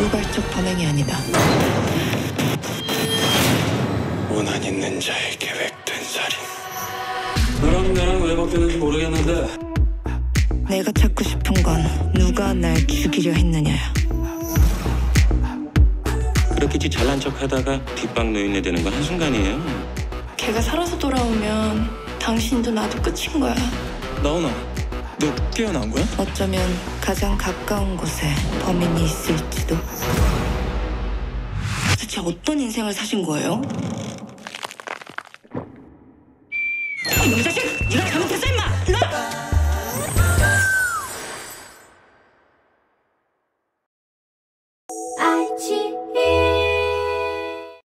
우발적 범행이 아니다. 원한 있는 자의 계획된 살인. 너랑 나랑 왜 바뀌었는지 모르겠는데 내가 찾고 싶은 건 누가 날 죽이려 했느냐야. 그렇게 잘난 척 하다가 뒷방 노인네 되는 건 한순간이에요. 걔가 살아서 돌아오면 당신도 나도 끝인 거야. 나오나? 너 깨어난 거야? 어쩌면 가장 가까운 곳에 범인이 있을지도. 도대체 어떤 인생을 사신 거예요? 이놈 자식! 네가 잘못했어!